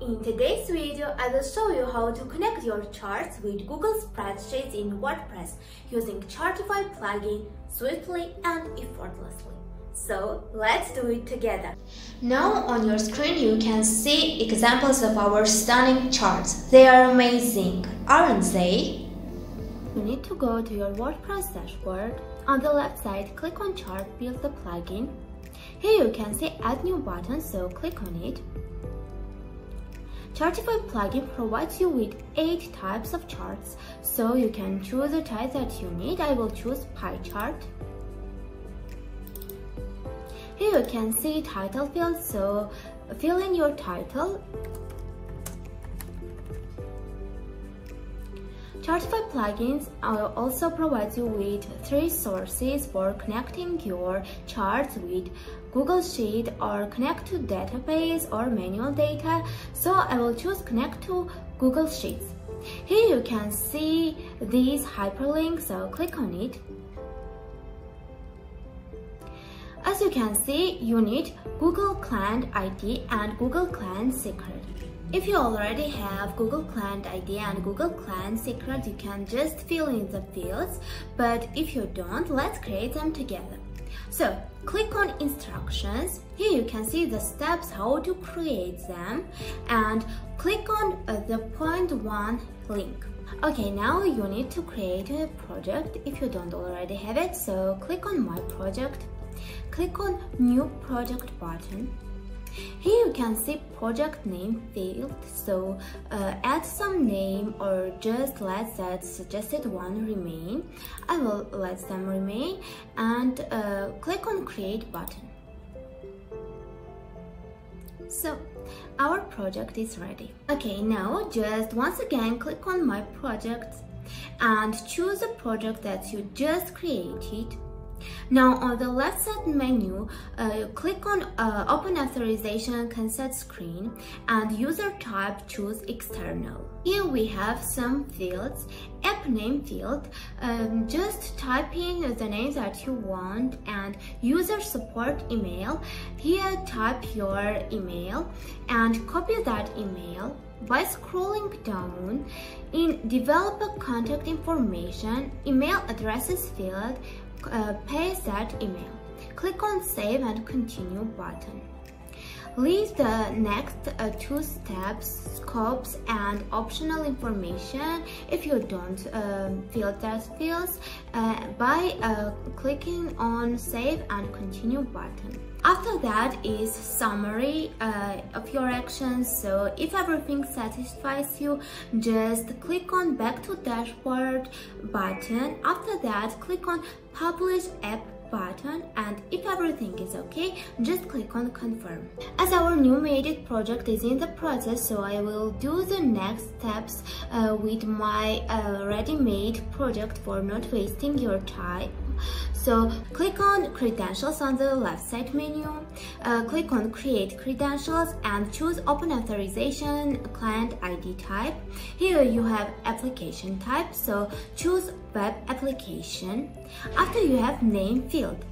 In today's video, I will show you how to connect your charts with Google Spreadsheets in WordPress using Chartify plugin swiftly and effortlessly. So let's do it together. Now on your screen you can see examples of our stunning charts. They are amazing, aren't they? You need to go to your WordPress dashboard. On the left side, click on Chart Builder plugin. Here you can see Add New button, so click on it. Chartify plugin provides you with 8 types of charts, so you can choose the type that you need. I will choose pie chart. Here you can see title field, so fill in your title. Chartify plugins also provides you with three sources for connecting your charts with Google Sheet or connect to database or manual data. So I will choose connect to Google Sheets. Here you can see these hyperlinks, so click on it. As you can see, you need Google Client ID and Google Client Secret. If you already have Google Client ID and Google Client Secret, you can just fill in the fields, but if you don't, let's create them together. So, click on instructions. Here you can see the steps how to create them and click on uh, the point one link. Okay, now you need to create a project if you don't already have it. So click on my project, click on new project button here you can see project name field, so uh, add some name or just let that suggested one remain. I will let them remain and uh, click on create button. So our project is ready. Okay, now just once again click on my project and choose a project that you just created now on the left side menu, uh, click on uh, Open Authorization Consent screen and user type choose external. Here we have some fields. App name field, um, just type in the name that you want and user support email. Here type your email and copy that email by scrolling down in developer contact information email addresses field uh, paste that email. Click on Save and Continue button. Leave the next uh, two steps, scopes and optional information if you don't uh, fill that fields uh, by uh, clicking on Save and Continue button. After that is summary uh, of your actions. So if everything satisfies you, just click on back to dashboard button. After that, click on publish app button and if everything is okay just click on confirm. As our new made it project is in the process so i will do the next steps uh, with my uh, ready-made project for not wasting your time so click on credentials on the left side menu, uh, click on create credentials and choose open authorization client ID type. Here you have application type, so choose web application. After you have name field,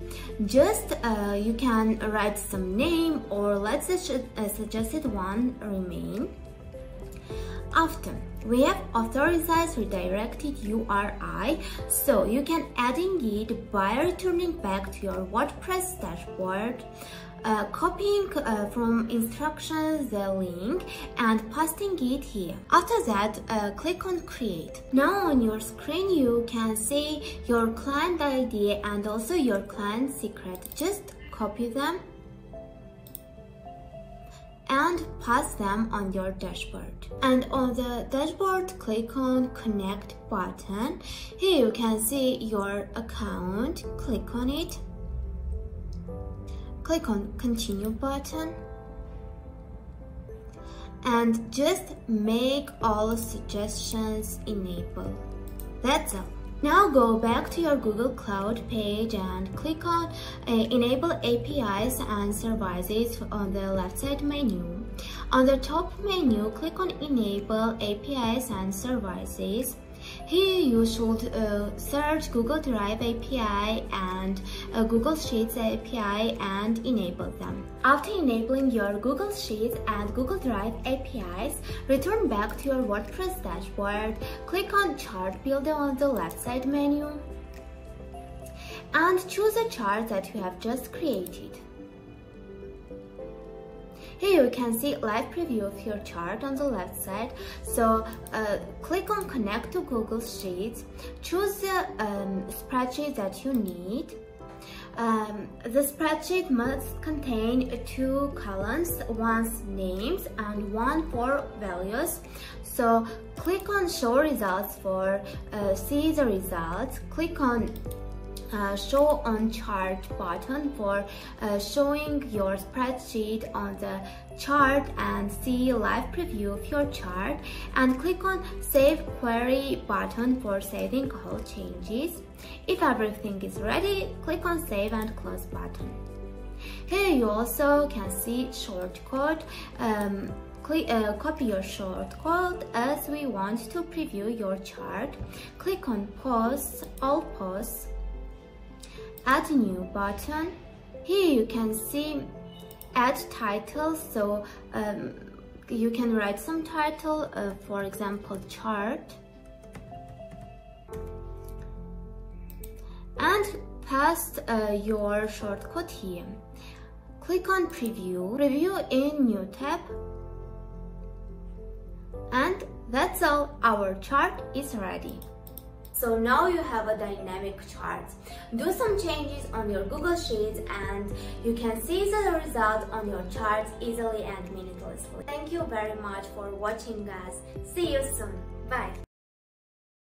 just uh, you can write some name or let the uh, suggested one remain. After we have authorized redirected URI, so you can adding it by returning back to your WordPress dashboard, uh, copying uh, from instructions the link and pasting it here. After that, uh, click on create. Now on your screen you can see your client ID and also your client secret. Just copy them and pass them on your dashboard. And on the dashboard, click on connect button. Here you can see your account. Click on it. Click on continue button. And just make all suggestions enable. That's all. Now go back to your Google Cloud page and click on uh, Enable APIs and Services on the left side menu. On the top menu, click on Enable APIs and Services. Here you should uh, search Google Drive API and uh, Google Sheets API and enable them. After enabling your Google Sheets and Google Drive APIs, return back to your WordPress dashboard, click on Chart Builder on the left side menu and choose a chart that you have just created. Here you can see live preview of your chart on the left side. So uh, click on connect to Google Sheets, choose the um, spreadsheet that you need. Um, the spreadsheet must contain two columns, one's names and one for values. So click on show results for uh, see the results. Click on uh, show on chart button for uh, showing your spreadsheet on the chart and see live preview of your chart and click on save query button for saving all changes. If everything is ready, click on save and close button. Here you also can see shortcode. Um, uh, copy your shortcode as we want to preview your chart. Click on posts, all posts, add new button. Here you can see add title so um, you can write some title uh, for example chart. And paste uh, your shortcode here. Click on preview. Preview in new tab. And that's all. Our chart is ready so now you have a dynamic chart. Do some changes on your Google Sheets and you can see the result on your charts easily and minutely. Thank you very much for watching guys. See you soon. Bye.